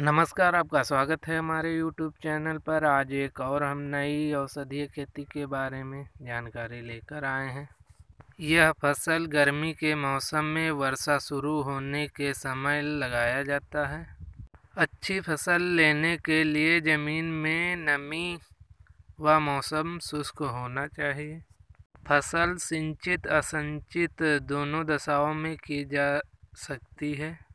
नमस्कार, आपका स्वागत है हमारे YouTube चैनल पर। आज एक और हम नई औषधीय खेती के बारे में जानकारी लेकर आए हैं। यह फ़सल गर्मी के मौसम में वर्षा शुरू होने के समय लगाया जाता है। अच्छी फ़सल लेने के लिए ज़मीन में नमी व मौसम शुष्क होना चाहिए। फ़सल सिंचित, असिंचित दोनों दशाओं में की जा सकती है।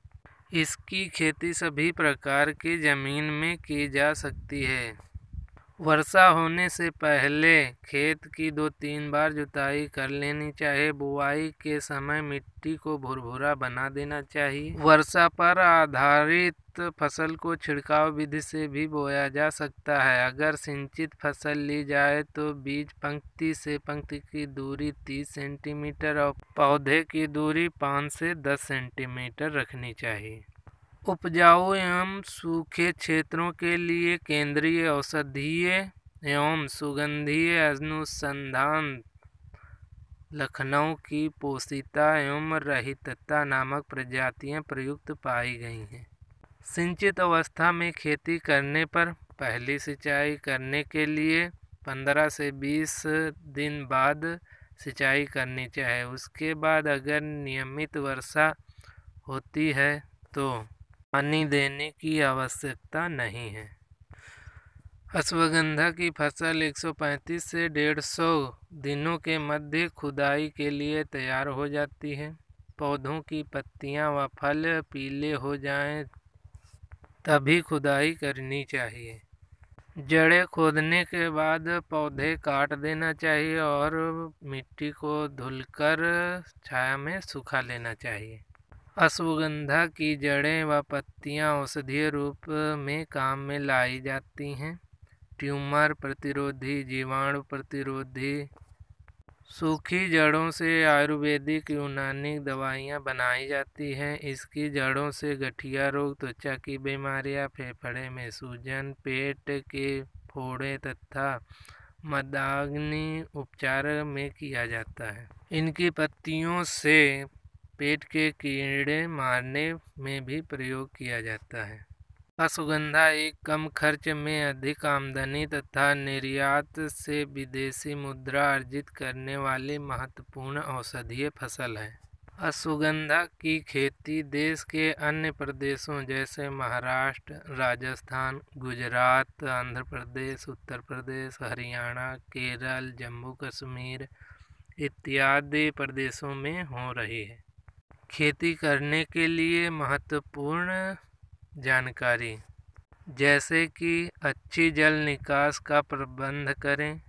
इसकी खेती सभी प्रकार की ज़मीन में की जा सकती है। वर्षा होने से पहले खेत की दो तीन बार जुताई कर लेनी चाहिए। बुआई के समय मिट्टी को भुरभुरा बना देना चाहिए। वर्षा पर आधारित फ़सल को छिड़काव विधि से भी बोया जा सकता है। अगर सिंचित फ़सल ली जाए तो बीज पंक्ति से पंक्ति की दूरी 30 सेंटीमीटर और पौधे की दूरी 5 से 10 सेंटीमीटर रखनी चाहिए। उपजाऊ एवं सूखे क्षेत्रों के लिए केंद्रीय औषधीय एवं सुगंधीय अनुसंधान लखनऊ की पोषिता एवं रहितता नामक प्रजातियाँ प्रयुक्त पाई गई हैं। सिंचित अवस्था में खेती करने पर पहली सिंचाई करने के लिए 15 से 20 दिन बाद सिंचाई करनी चाहिए। उसके बाद अगर नियमित वर्षा होती है तो पानी देने की आवश्यकता नहीं है। अश्वगंधा की फ़सल 135 से 150 दिनों के मध्य खुदाई के लिए तैयार हो जाती है। पौधों की पत्तियाँ व फल पीले हो जाएँ, तभी खुदाई करनी चाहिए। जड़ें खोदने के बाद पौधे काट देना चाहिए और मिट्टी को धुलकर छाया में सुखा लेना चाहिए। अश्वगंधा की जड़ें व पत्तियाँ औषधीय रूप में काम में लाई जाती हैं। ट्यूमर प्रतिरोधी, जीवाणु प्रतिरोधी, सूखी जड़ों से आयुर्वेदिक यूनानी दवाइयाँ बनाई जाती हैं। इसकी जड़ों से गठिया रोग, त्वचा की बीमारियाँ, फेफड़े में सूजन, पेट के फोड़े तथा मदाग्नि उपचार में किया जाता है। इनकी पत्तियों से पेट के कीड़े मारने में भी प्रयोग किया जाता है। अश्वगंधा एक कम खर्च में अधिक आमदनी तथा निर्यात से विदेशी मुद्रा अर्जित करने वाली महत्वपूर्ण औषधीय फ़सल है। अश्वगंधा की खेती देश के अन्य प्रदेशों जैसे महाराष्ट्र, राजस्थान, गुजरात, आंध्र प्रदेश, उत्तर प्रदेश, हरियाणा, केरल, जम्मू कश्मीर इत्यादि प्रदेशों में हो रही है। खेती करने के लिए महत्वपूर्ण जानकारी, जैसे कि अच्छी जल निकास का प्रबंध करें,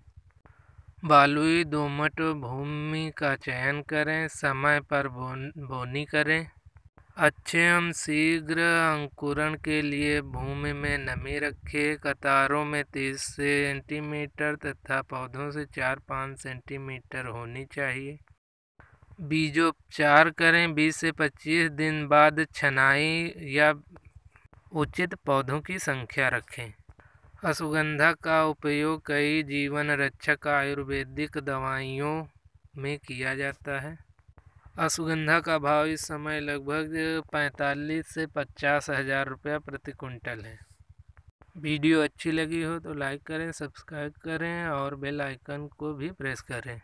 बालुई दोमट भूमि का चयन करें, समय पर बोन, बोनी करें, अच्छे एवं शीघ्र अंकुरण के लिए भूमि में नमी रखें, कतारों में तीस सेंटीमीटर तथा पौधों से चार पाँच सेंटीमीटर होनी चाहिए। बीजोपचार करें 20 से 25 दिन बाद छनाई या उचित पौधों की संख्या रखें। अश्वगंधा का उपयोग कई जीवन रक्षक आयुर्वेदिक दवाइयों में किया जाता है। अश्वगंधा का भाव इस समय लगभग पैंतालीस से पचास हज़ार रुपया प्रति कुंटल है। वीडियो अच्छी लगी हो तो लाइक करें, सब्सक्राइब करें और बेल आइकन को भी प्रेस करें।